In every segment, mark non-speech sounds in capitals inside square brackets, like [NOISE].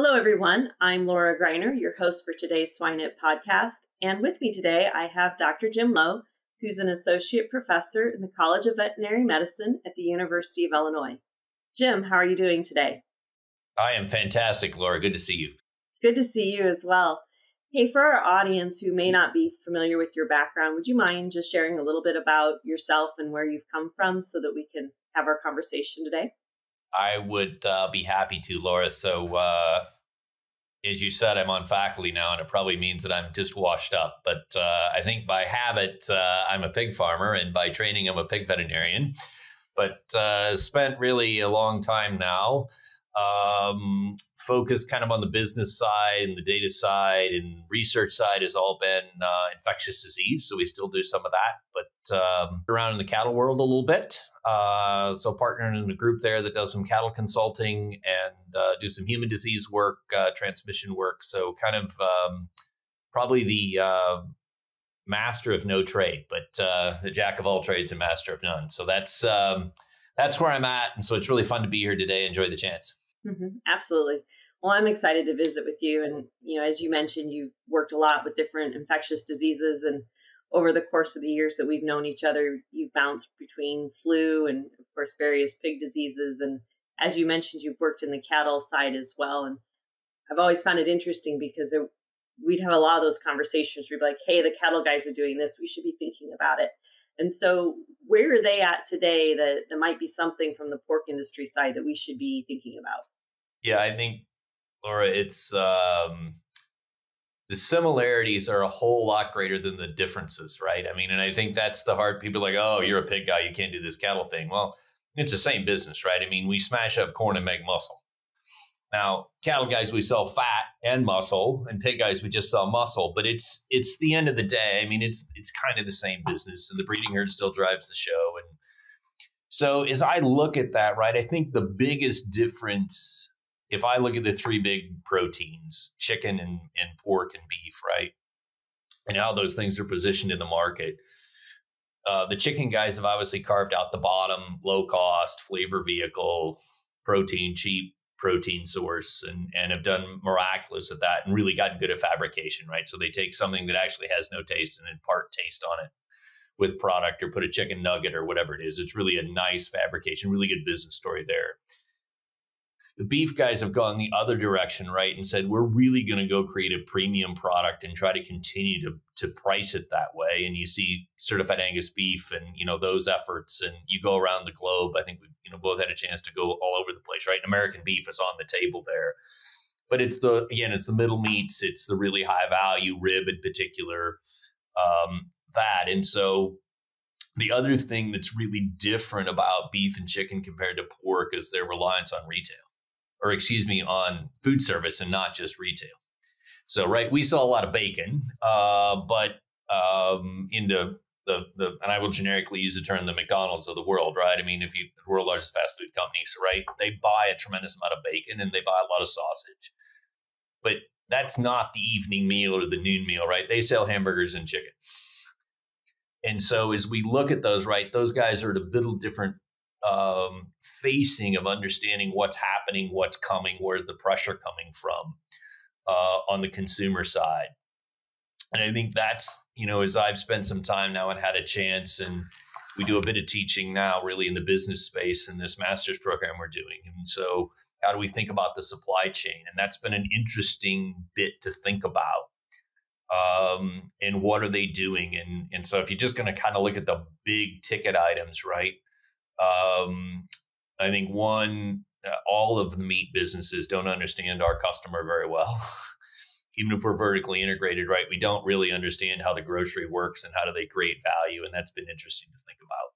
Hello, everyone. I'm Laura Greiner, your host for today's Swine It podcast. And with me today, I have Dr. Jim Lowe, who's an associate professor in the College of Veterinary Medicine at the University of Illinois. Jim, how are you doing today? I am fantastic, Laura. Good to see you. It's good to see you as well. Hey, for our audience who may not be familiar with your background, would you mind just sharing a little bit about yourself and where you've come from so that we can have our conversation today? I would uh, be happy to, Laura. So, uh, as you said, I'm on faculty now, and it probably means that I'm just washed up. But uh, I think by habit, uh, I'm a pig farmer, and by training, I'm a pig veterinarian. But uh, spent really a long time now um, focus kind of on the business side and the data side and research side has all been uh, infectious disease. So we still do some of that, but um, around in the cattle world a little bit. Uh, so partnering in a group there that does some cattle consulting and uh, do some human disease work, uh, transmission work. So kind of um, probably the uh, master of no trade, but uh, the jack of all trades and master of none. So that's um, that's where I'm at, and so it's really fun to be here today. Enjoy the chance. Mm-hmm. Absolutely. Well, I'm excited to visit with you. And, you know, as you mentioned, you've worked a lot with different infectious diseases. And over the course of the years that we've known each other, you've bounced between flu and, of course, various pig diseases. And as you mentioned, you've worked in the cattle side as well. And I've always found it interesting because we'd have a lot of those conversations where you'd be like, hey, the cattle guys are doing this. We should be thinking about it. And so, where are they at today that, that might be something from the pork industry side that we should be thinking about? Yeah, I think, Laura, it's um, the similarities are a whole lot greater than the differences, right? I mean, and I think that's the hard people like, oh, you're a pig guy, you can't do this cattle thing. Well, it's the same business, right? I mean, we smash up corn and make muscle. Now, cattle guys, we sell fat and muscle, and pig guys, we just sell muscle. But it's it's the end of the day. I mean, it's it's kind of the same business, and the breeding herd still drives the show. And so, as I look at that, right, I think the biggest difference if I look at the three big proteins, chicken and, and pork and beef, right, and how those things are positioned in the market, uh, the chicken guys have obviously carved out the bottom, low cost, flavor vehicle, protein, cheap protein source, and, and have done miraculous at that and really gotten good at fabrication, right? So they take something that actually has no taste and impart taste on it with product or put a chicken nugget or whatever it is. It's really a nice fabrication, really good business story there the beef guys have gone the other direction, right? And said, we're really going to go create a premium product and try to continue to, to price it that way. And you see certified Angus beef and, you know, those efforts and you go around the globe. I think we, you know, both had a chance to go all over the place, right? And American beef is on the table there. But it's the, again, it's the middle meats. It's the really high value rib in particular, um, that. And so the other thing that's really different about beef and chicken compared to pork is their reliance on retail or excuse me, on food service and not just retail. So, right, we sell a lot of bacon, uh, but um, into the, the, and I will generically use the term the McDonald's of the world, right? I mean, if you, the world largest fast food companies, right, they buy a tremendous amount of bacon and they buy a lot of sausage. But that's not the evening meal or the noon meal, right? They sell hamburgers and chicken. And so as we look at those, right, those guys are at a little different um, facing of understanding what's happening, what's coming, where's the pressure coming from uh, on the consumer side. And I think that's, you know, as I've spent some time now and had a chance, and we do a bit of teaching now really in the business space in this master's program we're doing. And so, how do we think about the supply chain? And that's been an interesting bit to think about. Um, and what are they doing? And, and so, if you're just going to kind of look at the big ticket items, right? Um, I think one, uh, all of the meat businesses don't understand our customer very well. [LAUGHS] Even if we're vertically integrated, right? We don't really understand how the grocery works and how do they create value, and that's been interesting to think about.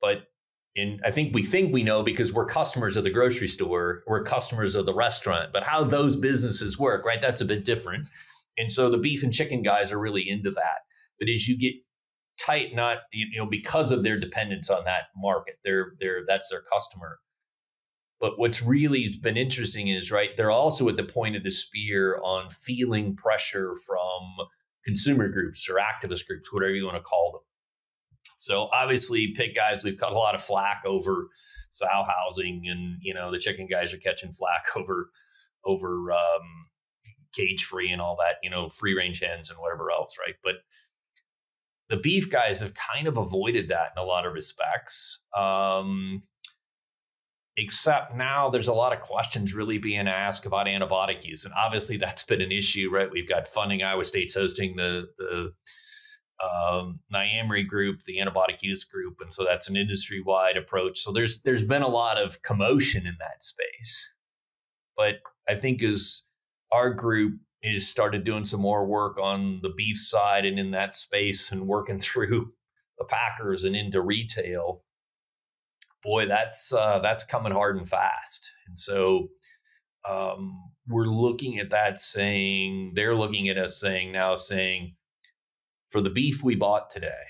But in, I think we think we know because we're customers of the grocery store, we're customers of the restaurant, but how those businesses work, right? That's a bit different. And so the beef and chicken guys are really into that. But as you get tight not you know because of their dependence on that market they're they're that's their customer but what's really been interesting is right they're also at the point of the spear on feeling pressure from consumer groups or activist groups whatever you want to call them so obviously pig guys we've got a lot of flack over sow housing and you know the chicken guys are catching flack [LAUGHS] over over um, cage free and all that, you know, free range hens and whatever else, right? But the beef guys have kind of avoided that in a lot of respects. Um, except now there's a lot of questions really being asked about antibiotic use. And obviously that's been an issue, right? We've got funding. Iowa State's hosting the, the um, NIAMRI group, the antibiotic use group. And so that's an industry wide approach. So there's, there's been a lot of commotion in that space. But I think as our group is started doing some more work on the beef side and in that space and working [LAUGHS] through the packers and into retail. Boy that's uh, that's coming hard and fast. And so um, we're looking at that saying they're looking at us saying now saying for the beef we bought today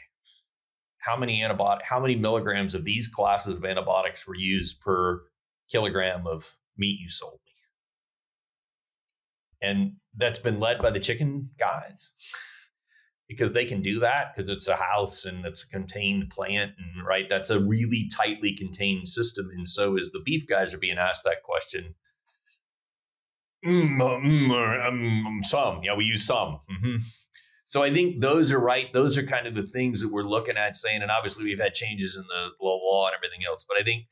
how many antibiotic how many milligrams of these classes of antibiotics were used per kilogram of meat you sold and that's been led by the chicken guys. Because they can do that because it's a house and it's a contained plant and right that's a really tightly contained system. And so as the beef guys are being asked that question mm, uh, mm, uh, um, some yeah we use some. Mm-hmm. so i think those are right those are kind of the things that we're looking at saying and obviously we've had changes in the law and everything else but i think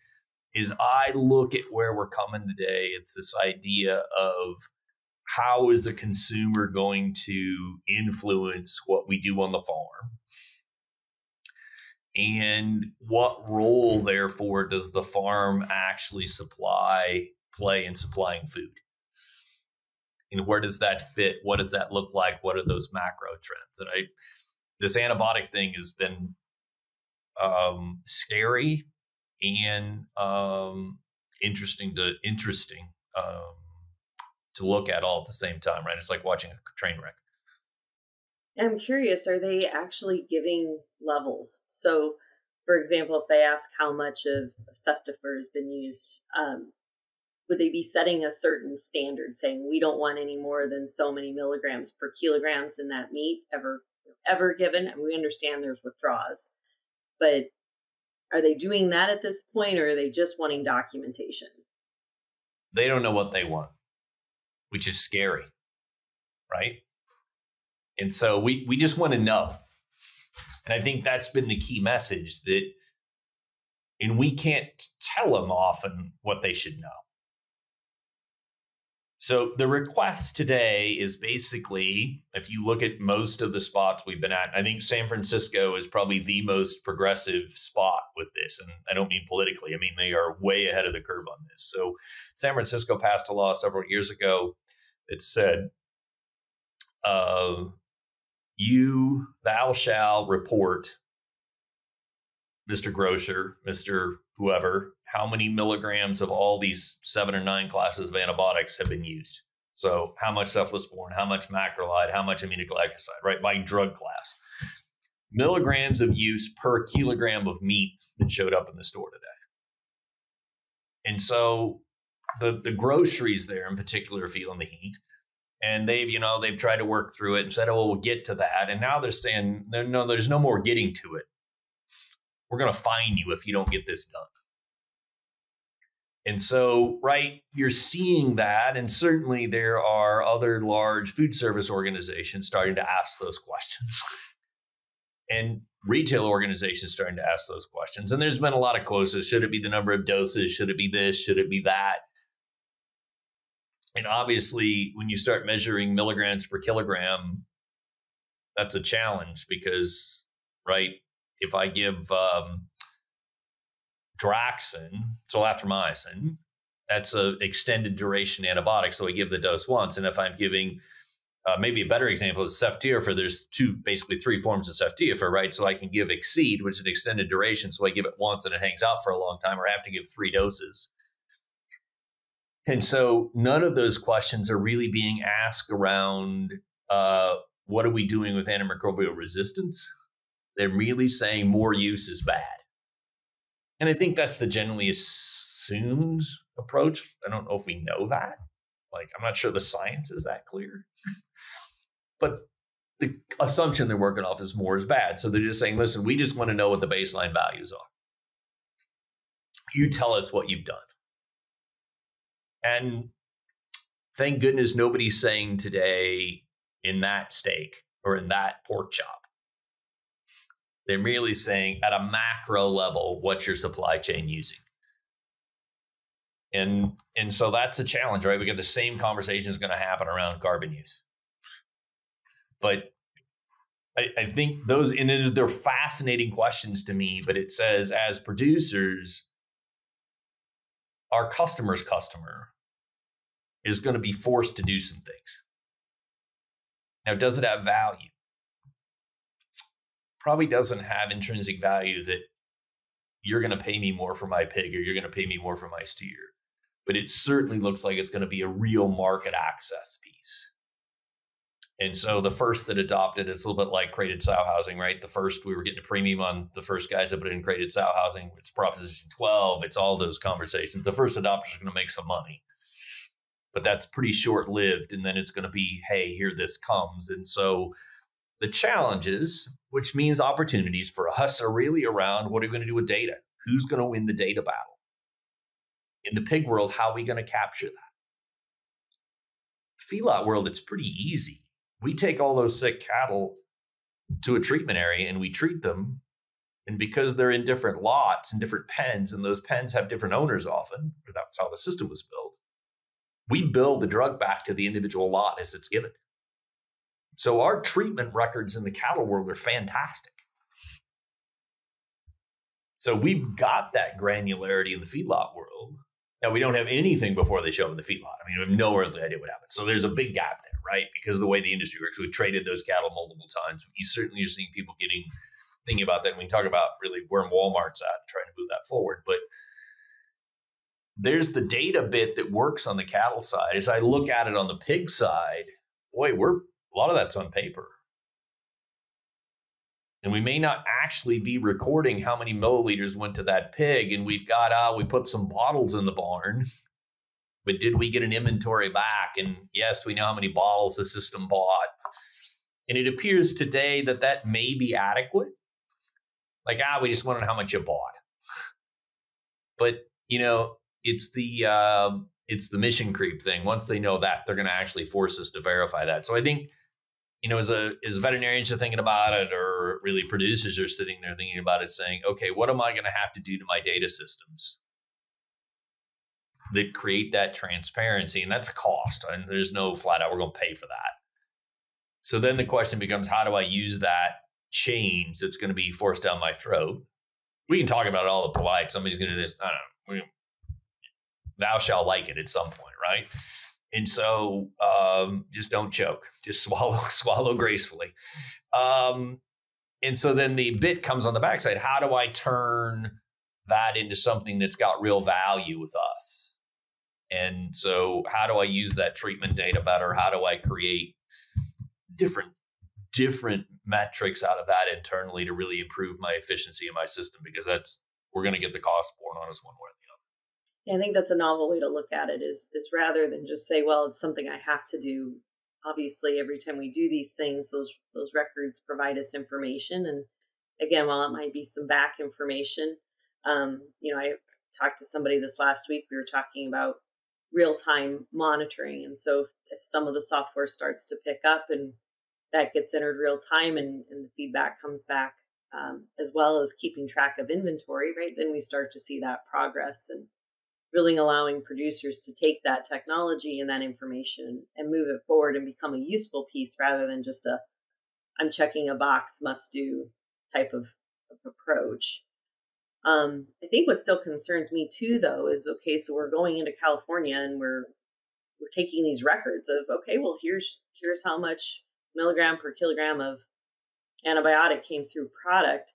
as i look at where we're coming today it's this idea of how is the consumer going to influence what we do on the farm? And what role, therefore, does the farm actually supply play in supplying food? And where does that fit? What does that look like? What are those macro trends? And I, this antibiotic thing has been um, scary and um, interesting to interesting. Um, to look at all at the same time, right? It's like watching a train wreck. I'm curious, are they actually giving levels? So, for example, if they ask how much of Ceftiofur has been used, um, would they be setting a certain standard, saying we don't want any more than so many milligrams per kilograms in that meat ever ever given? And we understand there's withdrawals, but are they doing that at this point, or are they just wanting documentation? They don't know what they want which is scary, right? And so we we just want to know. And I think that's been the key message that and we can't tell them often what they should know. So the request today is basically, if you look at most of the spots we've been at, I think San Francisco is probably the most progressive spot with this. And I don't mean politically, I mean they are way ahead of the curve on this. So San Francisco passed a law several years ago that said, uh, you, thou shall report, Mr. Grocer, Mr. Whoever, how many milligrams of all these seven or nine classes of antibiotics have been used. So, how much cephalosporin, how much macrolide, how much aminoglycoside, right? By drug class. Milligrams of use per kilogram of meat that showed up in the store today. And so the, the groceries there in particular feeling the heat. And they've, you know, they've tried to work through it and said, oh, well, we'll get to that. And now they're saying, no, there's no more getting to it. We're going to fine you if you don't get this done. And so, right, you're seeing that. And certainly there are other large food service organizations starting to ask those questions. [LAUGHS] and retail organizations starting to ask those questions. And there's been a lot of quotes. Should it be the number of doses? Should it be this? Should it be that? And obviously, when you start measuring milligrams per kilogram, that's a challenge because, right, if I give um, Draxxin, azithromycin, that's an extended duration antibiotic. So I give the dose once. And if I'm giving, uh, maybe a better example is ceftiofur. There's two, basically three forms of ceftiofur, right? So I can give Exceed, which is an extended duration. So I give it once and it hangs out for a long time, or I have to give three doses. And so none of those questions are really being asked around uh, what are we doing with antimicrobial resistance? They're really saying more use is bad. And I think that's the generally assumed approach. I don't know if we know that. Like, I'm not sure the science is that clear. [LAUGHS] but the assumption they're working off is more is bad. So they're just saying, listen, we just want to know what the baseline values are. You tell us what you've done. And thank goodness nobody's saying today in that steak or in that pork chop. They're merely saying at a macro level, what's your supply chain using? And and so that's a challenge, right? We get the same conversation is going to happen around carbon use. But I, I think those and they're fascinating questions to me, but it says as producers, our customer's customer is going to be forced to do some things. Now, does it have value? Probably doesn't have intrinsic value that you're going to pay me more for my pig or you're going to pay me more for my steer. But it certainly looks like it's going to be a real market access piece. And so the first that adopted it's a little bit like crated sow housing, right? The first we were getting a premium on the first guys that put in crated sow housing. It's Proposition 12. It's all those conversations. The first adopters are going to make some money but that's pretty short lived. And then it's going to be, hey, here this comes. And so the challenges, which means opportunities for us, are really around what are we going to do with data? Who's going to win the data battle? In the pig world, how are we going to capture that? Feedlot world, it's pretty easy. We take all those sick cattle to a treatment area and we treat them. And because they're in different lots and different pens, and those pens have different owners often, or that's how the system was built, we bill the drug back to the individual lot as it's given. So our treatment records in the cattle world are fantastic. So we've got that granularity in the feedlot world. Now we don't have anything before they show up in the feedlot. I mean, we have no earthly idea what happens. So there's a big gap there, right? Because of the way the industry works. We've traded those cattle multiple times. You certainly are seeing people getting thinking about that. We can talk about really where Walmart's at trying to move that forward. But there's the data bit that works on the cattle side. As I look at it on the pig side, boy, we're a lot of that's on paper. And we may not actually be recording how many milliliters went to that pig. And we've got, uh, we put some bottles in the barn, but did we get an inventory back? And yes, we know how many bottles the system bought. And it appears today that that may be adequate. Like, ah, we just wanted how much you bought. But, you know, it's the uh, it's the mission creep thing. Once they know that, they're going to actually force us to verify that. So I think you know, as a as veterinarians are thinking about it, or really producers are sitting there thinking about it, saying, okay, what am I going to have to do to my data systems that create that transparency? And that's a cost, and there's no flat out we're going to pay for that. So then the question becomes, how do I use that change that's going to be forced down my throat? We can talk about it all the polite. Somebody's going to do this. I don't know thou shalt like it at some point, right? And so um, just don't choke, just [LAUGHS] swallow, swallow gracefully. Um, and so then the bit comes on the backside. How do I turn that into something that's got real value with us? And so, how do I use that treatment data better? How do I create different different metrics out of that internally to really improve my efficiency in my system? Because that's we're going to get the cost borne on us one way I think that's a novel way to look at it is is rather than just say, well, it's something I have to do. Obviously, every time we do these things, those those records provide us information. And again, while it might be some back information, um, you know, I talked to somebody this last week. We were talking about real time monitoring, and so if, if some of the software starts to pick up and that gets entered real time and, and the feedback comes back um, as well as keeping track of inventory, right? Then we start to see that progress and really allowing producers to take that technology and that information and move it forward and become a useful piece rather than just a I'm checking a box must do type of, of approach. Um, I think what still concerns me too, though, is okay. So we're going into California and we're we're taking these records of okay, well here's here's how much milligram per kilogram of antibiotic came through product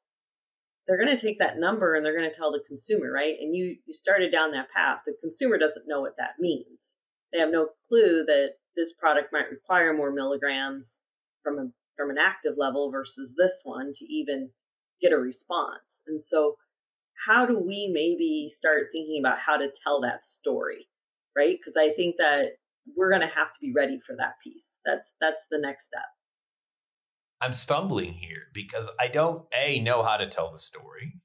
they're going to take that number and they're going to tell the consumer, right? And you you started down that path. The consumer doesn't know what that means. They have no clue that this product might require more milligrams from a from an active level versus this one to even get a response. And so how do we maybe start thinking about how to tell that story, right? Because I think that we're going to have to be ready for that piece. That's that's the next step. I'm stumbling here because I don't A, know how to tell the story.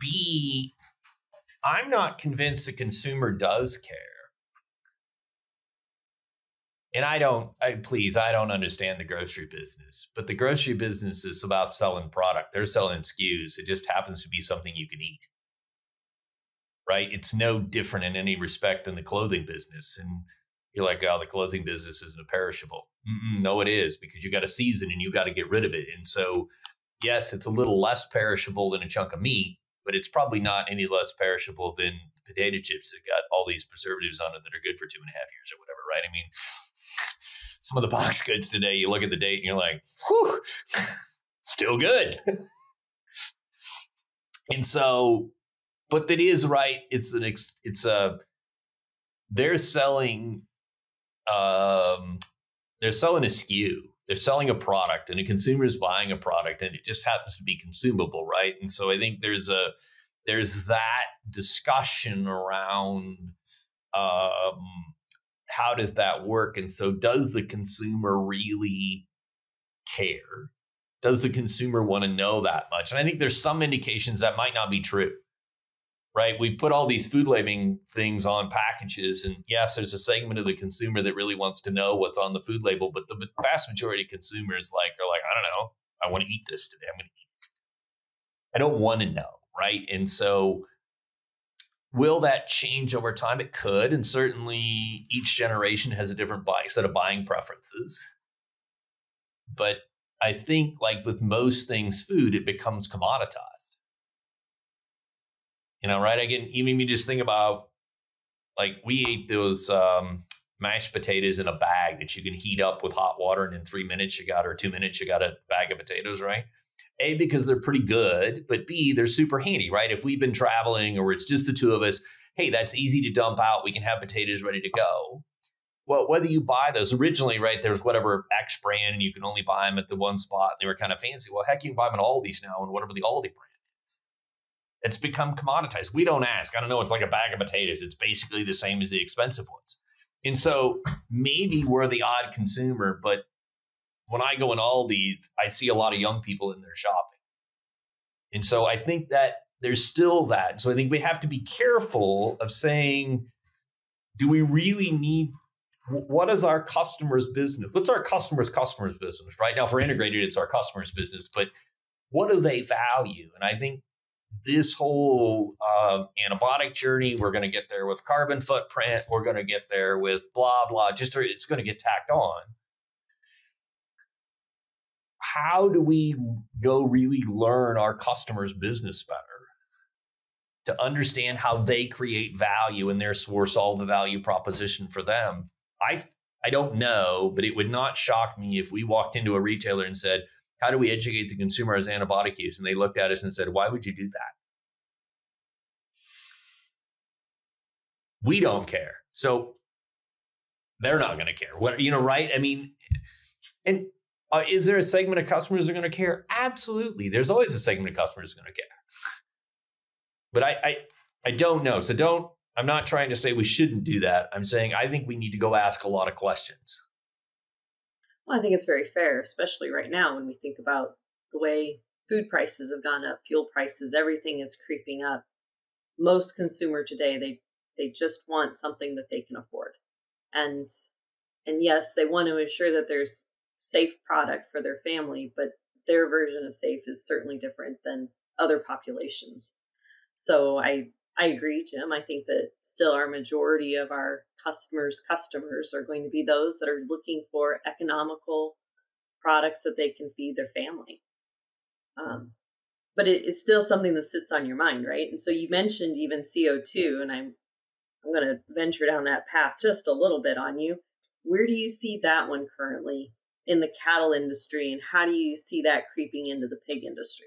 B, I'm not convinced the consumer does care. and I don't, I, please, I don't understand the grocery business, but the grocery business is about selling product. They're selling SKUs. It just happens to be something you can eat. Right? It's no different in any respect than the clothing business. And you're like, oh, the clothing business isn't a perishable. Mm-mm, no, it is because you got a season and you got to get rid of it. And so, yes, it's a little less perishable than a chunk of meat, but it's probably not any less perishable than potato chips that got all these preservatives on it that are good for two and a half years or whatever, right? I mean, some of the box goods today, you look at the date and you're like, whew, still good. and so, but that is right. It's an, it's a, they're selling, um, they're selling a SKU. They're selling a product and a consumer is buying a product and it just happens to be consumable, right? And so I think there's a, there's that discussion around, um, how does that work? And so, does the consumer really care? Does the consumer want to know that much? And I think there's some indications that might not be true, right? We put all these food labeling things on packages, and yes, there's a segment of the consumer that really wants to know what's on the food label, but the vast majority of consumers like are like, I don't know, I want to eat this today. I'm going to eat it. I don't want to know, right? And so Will that change over time? It could. And certainly each generation has a different buy, set of buying preferences. But I think, like with most things food, it becomes commoditized. You know, right? I can even you just think about like we ate those um, mashed potatoes in a bag that you can heat up with hot water, and in three minutes you got, or two minutes you got a bag of potatoes, right? A, because they're pretty good, but B, they're super handy, right? If we've been traveling or it's just the two of us, hey, that's easy to dump out. We can have potatoes ready to go. Well, whether you buy those originally, right, there's whatever X brand and you can only buy them at the one spot. And they were kind of fancy. Well, heck, you can buy them at Aldi's now and whatever the Aldi brand. It's become commoditized. We don't ask. I don't know. It's like a bag of potatoes. It's basically the same as the expensive ones. And so maybe we're the odd consumer, but when I go in Aldi's, I see a lot of young people in there shopping. And so I think that there's still that. So I think we have to be careful of saying, do we really need what is our customer's business? What's our customer's customer's business? Right now, for integrated, it's our customer's business, but what do they value? And I think this whole uh, antibiotic journey, we're going to get there with carbon footprint, we're going to get there with blah, blah, just it's going to get tacked on how do we go really learn our customers' business better? To understand how they create value and therefore solve the value proposition for them. I I don't know, but it would not shock me if we walked into a retailer and said, How do we educate the consumer as antibiotic use? And they looked at us and said, Why would you do that? We don't care. So they're not going to care. What you know, right? I mean, and uh, is there a segment of customers that are going to care? Absolutely. There's always a segment of customers going to care. But I, I, I don't know. So don't. I'm not trying to say we shouldn't do that. I'm saying I think we need to go ask a lot of questions. Well, I think it's very fair, especially right now when we think about the way food prices have gone up, fuel prices, everything is creeping up. Most consumer today, they they just want something that they can afford. And and yes, they want to ensure that there's safe product for their family, but their version of safe is certainly different than other populations. So I I agree, Jim. I think that still our majority of our customers' customers are going to be those that are looking for economical products that they can feed their family. Um, but it, it's still something that sits on your mind, right? And so you mentioned even CO2, and I'm I'm going to venture down that path just a little bit on you. Where do you see that one currently in the cattle industry, and how do you see that creeping into the pig industry?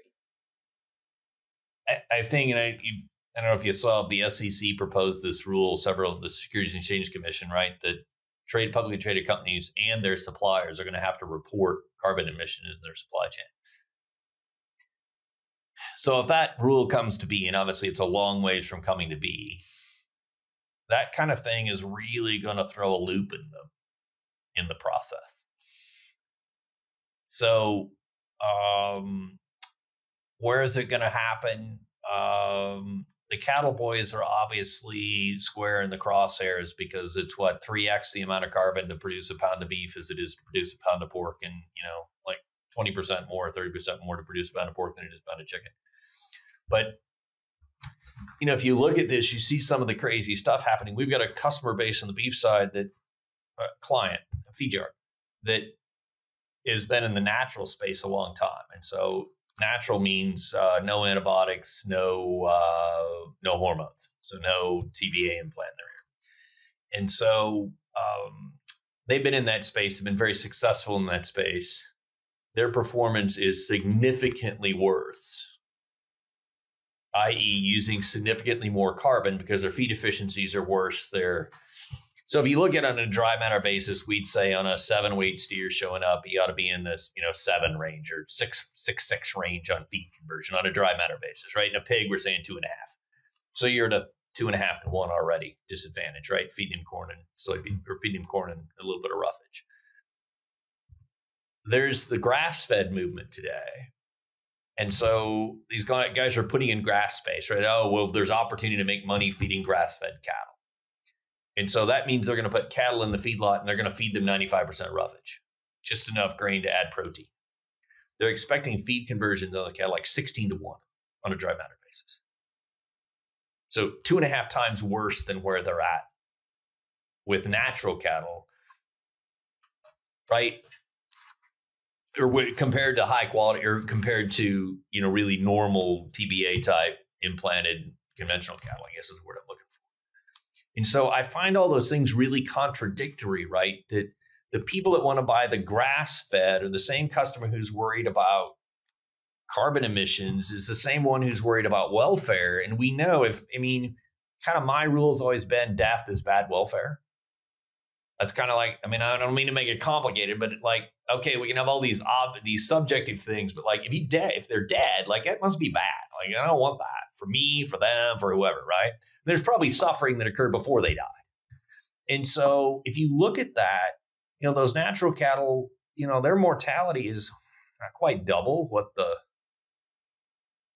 I, I think, and I, you, I don't know if you saw the SEC proposed this rule, several of the Securities and Exchange Commission, right? That trade publicly traded companies and their suppliers are going to have to report carbon emissions in their supply chain. So if that rule comes to be, and obviously it's a long ways from coming to be, that kind of thing is really going to throw a loop in the in the process. So, um, where is it going to happen? Um, the cattle boys are obviously square in the crosshairs because it's what 3x the amount of carbon to produce a pound of beef as it is to produce a pound of pork and you know like 20% more 30% more to produce a pound of pork than it is a pound of chicken. But you know if you look at this you see some of the crazy stuff happening. We've got a customer base on the beef side that a client a feed yard that has been in the natural space a long time. And so natural means uh, no antibiotics, no uh, no hormones, so no TBA implant in. And so um, they've been in that space, have been very successful in that space. Their performance is significantly worse, i.e., using significantly more carbon because their feed efficiencies are worse. Their so if you look at it on a dry matter basis, we'd say on a seven weight steer showing up, you ought to be in this, you know, seven range or six six six range on feed conversion on a dry matter basis, right? In a pig, we're saying two and a half. So you're at a two and a half to one already disadvantage, right? Feeding him corn and soybean or feeding him corn and a little bit of roughage. There's the grass fed movement today. And so these guys are putting in grass space, right? Oh, well, there's opportunity to make money feeding grass fed cattle. And so that means they're going to put cattle in the feedlot and they're going to feed them 95% roughage, just enough grain to add protein. They're expecting feed conversions on the cattle like 16 to 1 on a dry matter basis. So two and a half times worse than where they're at with natural cattle, right? Or compared to high quality or compared to, you know, really normal TBA type implanted conventional cattle, I guess is the word I'm looking and so I find all those things really contradictory, right? That the people that want to buy the grass fed are the same customer who's worried about carbon emissions is the same one who's worried about welfare. And we know if, I mean, kind of my rule has always been death is bad welfare. That's kind of like, I mean, I don't mean to make it complicated, but like, okay, we can have all these ob- these subjective things, but like, if you dead, if they're dead, like that must be bad. Like, I don't want that for me, for them, for whoever, right? there's probably suffering that occurred before they died. And so if you look at that, you know, those natural cattle, you know, their mortality is not quite double what the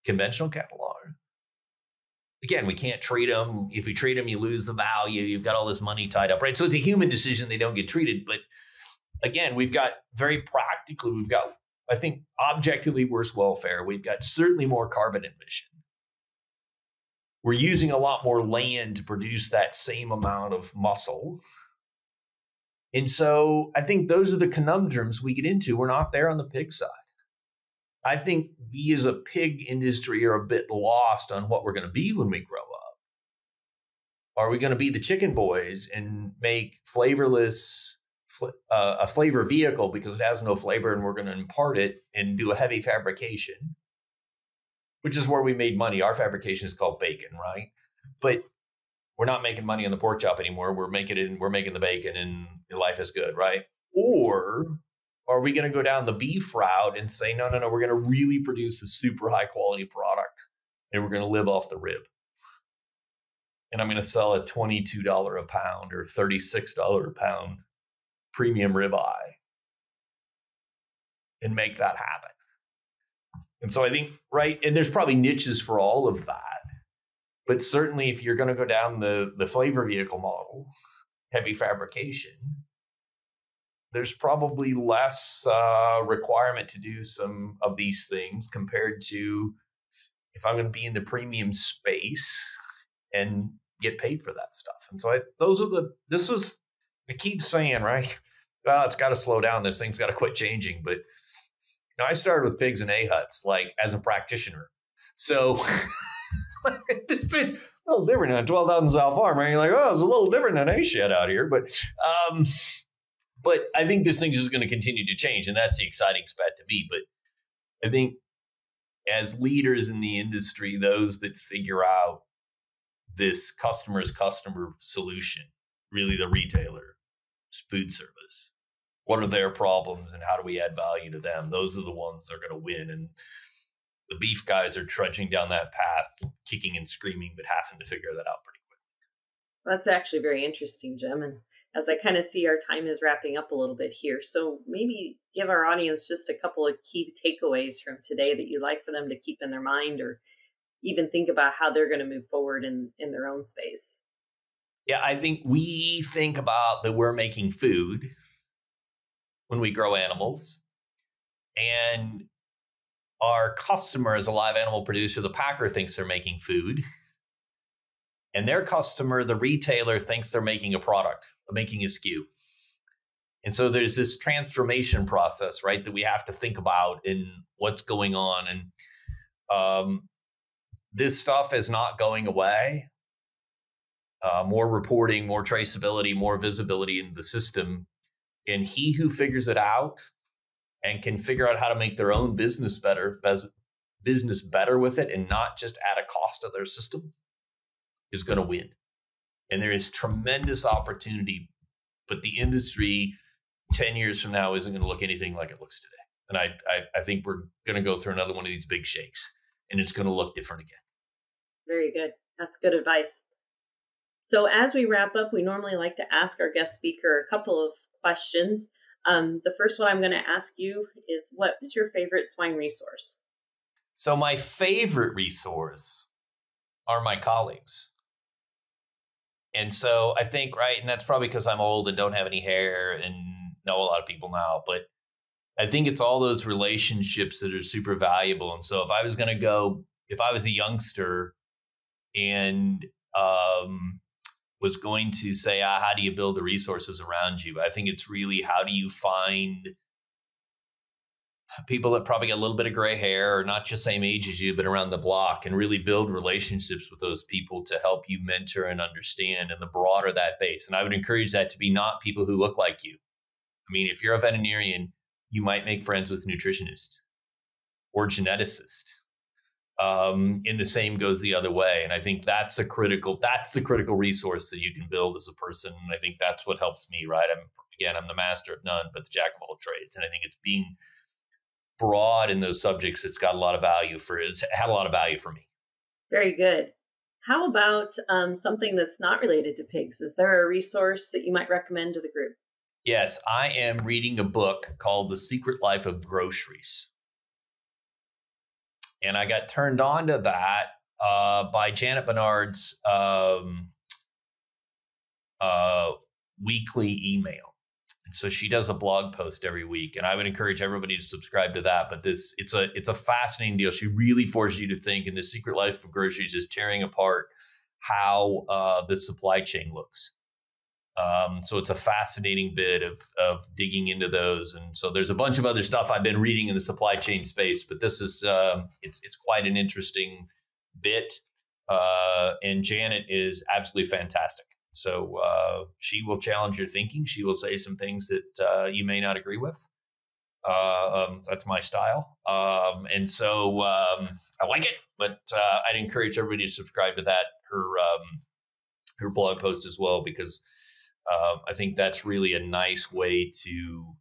conventional cattle are. Again, we can't treat them. If we treat them, you lose the value. You've got all this money tied up, right? So it's a human decision they don't get treated. But again, we've got very practically, we've got, I think, objectively worse welfare. We've got certainly more carbon emission we're using a lot more land to produce that same amount of muscle. And so I think those are the conundrums we get into. We're not there on the pig side. I think we as a pig industry are a bit lost on what we're going to be when we grow up. Are we going to be the chicken boys and make flavorless uh, a flavor vehicle because it has no flavor and we're going to impart it and do a heavy fabrication? which is where we made money. Our fabrication is called bacon, right? But we're not making money on the pork chop anymore. We're making it, we're making the bacon, and life is good, right? Or are we going to go down the beef route and say, no, no, no, we're going to really produce a super high quality product, and we're going to live off the rib, and I'm going to sell a twenty-two dollar a pound or thirty-six dollar a pound premium ribeye, and make that happen. And so I think, right, and there's probably niches for all of that. But certainly if you're going to go down the, the flavor vehicle model, heavy fabrication, there's probably less uh, requirement to do some of these things compared to if I'm going to be in the premium space and get paid for that stuff. And so I, those are the, this is, I keep saying, right? Well, [LAUGHS] it's got to slow down. This thing's got to quit changing. But now, I started with pigs and A huts, like as a practitioner. So it's a little different than a 12,000 sow farm. Right? You're like, oh, it's a little different than A shed out here. But, um, but I think this thing's just going to continue to change. And that's the exciting spot to be. But I think as leaders in the industry, those that figure out this customer's customer solution, really the retailer, food service, what are their problems and how do we add value to them? Those are the ones that are going to win. And the beef guys are trudging down that path, kicking and screaming, but having to figure that out pretty quickly. That's actually very interesting, Jim. And as I kind of see our time is wrapping up a little bit here, so maybe give our audience just a couple of key takeaways from today that you'd like for them to keep in their mind or even think about how they're going to move forward in in their own space. Yeah, I think we think about that we're making food when we grow animals. And our customer is a live animal producer, the packer thinks they're making food. And their customer, the retailer, thinks they're making a product, making a SKU. And so there's this transformation process, right, that we have to think about in what's going on. And um, this stuff is not going away. Uh, more reporting, more traceability, more visibility into the system. And he who figures it out and can figure out how to make their own business better, business better with it, and not just at a cost of their system, is going to win. And there is tremendous opportunity, but the industry 10 years from now isn't going to look anything like it looks today. And I, I, I think we're going to go through another one of these big shakes and it's going to look different again. Very good. That's good advice. So, as we wrap up, we normally like to ask our guest speaker a couple of questions. Um, the first one I'm going to ask you is what is your favorite swine resource? So, my favorite resource are my colleagues. And so I think, right, and that's probably because I'm old and don't have any hair and know a lot of people now, but I think it's all those relationships that are super valuable. And so if I was going to go, if I was a youngster and um, was going to say, ah, how do you build the resources around you? I think it's really how do you find people that probably got a little bit of gray hair or not just same age as you, but around the block and really build relationships with those people to help you mentor and understand and the broader that base. And I would encourage that to be not people who look like you. I mean, if you're a veterinarian, you might make friends with nutritionists or geneticists. Um, and the same goes the other way. And I think that's a critical, that's the critical resource that you can build as a person. And I think that's what helps me, right? I'm again, I'm the master of none, but the jack of all trades. And I think it's being broad in those subjects. It's got a lot of value for it's had a lot of value for me. Very good. How about um, something that's not related to pigs? Is there a resource that you might recommend to the group? Yes, I am reading a book called The Secret Life of Groceries. And I got turned on to that uh, by Janet Barnard's um, uh, weekly email. And so she does a blog post every week, and I would encourage everybody to subscribe to that. But this it's a it's a fascinating deal. She really forces you to think, and the secret life of groceries is tearing apart how uh, the supply chain looks. Um, so it's a fascinating bit of of digging into those, and so there's a bunch of other stuff I've been reading in the supply chain space, but this is um, it's it's quite an interesting bit. Uh, and Janet is absolutely fantastic. So uh, she will challenge your thinking. She will say some things that uh, you may not agree with. Uh, um, that's my style, um, and so um, I like it. But uh, I'd encourage everybody to subscribe to that her um, her blog post as well because uh, I think that's really a nice way to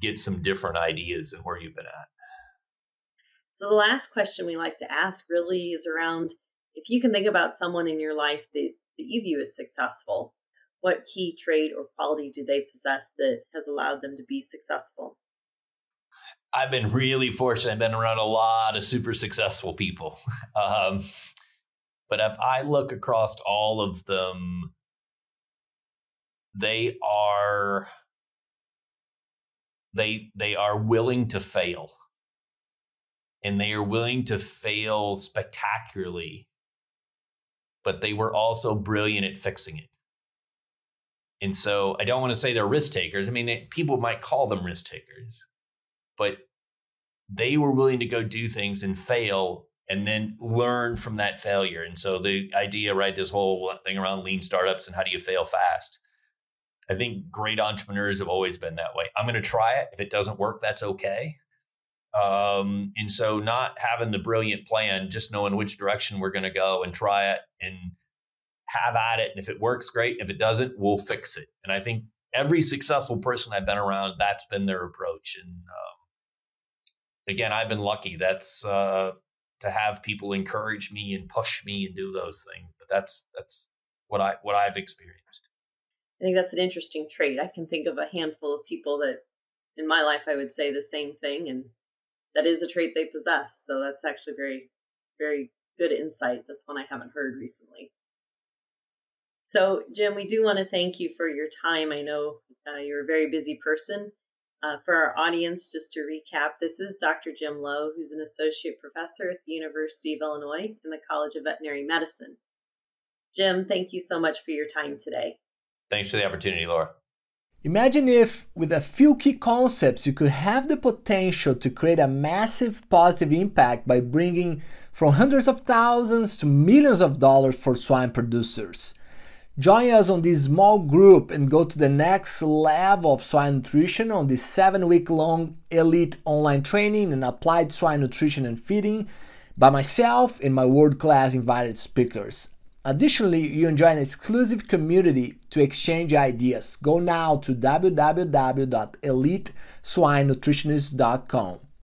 get some different ideas and where you've been at. So the last question we like to ask really is around if you can think about someone in your life that, that you view as successful, what key trait or quality do they possess that has allowed them to be successful? I've been really fortunate. I've been around a lot of super successful people. [LAUGHS] Um, but if I look across all of them, they are they they are willing to fail. And they are willing to fail spectacularly but they were also brilliant at fixing it. And so i don't want to say they're risk takers. I mean they, people might call them risk takers but they were willing to go do things and fail and then learn from that failure. And so the idea right this whole thing around lean startups and how do you fail fast I think great entrepreneurs have always been that way. I'm going to try it. If it doesn't work, that's okay. Um, and so, not having the brilliant plan, just knowing which direction we're going to go and try it and have at it. And if it works, great. If it doesn't, we'll fix it. And I think every successful person I've been around, that's been their approach. And um, again, I've been lucky. That's uh, to have people encourage me and push me and do those things. But that's that's what I what I've experienced. I think that's an interesting trait. I can think of a handful of people that in my life I would say the same thing, and that is a trait they possess. So that's actually very, very good insight. That's one I haven't heard recently. So, Jim, we do want to thank you for your time. I know uh, you're a very busy person. Uh, for our audience, just to recap, this is Dr. Jim Lowe, who's an associate professor at the University of Illinois in the College of Veterinary Medicine. Jim, thank you so much for your time today. Thanks for the opportunity, Laura. Imagine if, with a few key concepts, you could have the potential to create a massive positive impact by bringing from hundreds of thousands to millions of dollars for swine producers. Join us on this small group and go to the next level of swine nutrition on this seven week long elite online training in applied swine nutrition and feeding by myself and my world class invited speakers. Additionally, you enjoy an exclusive community to exchange ideas. Go now to www.eliteswinenutritionist.com.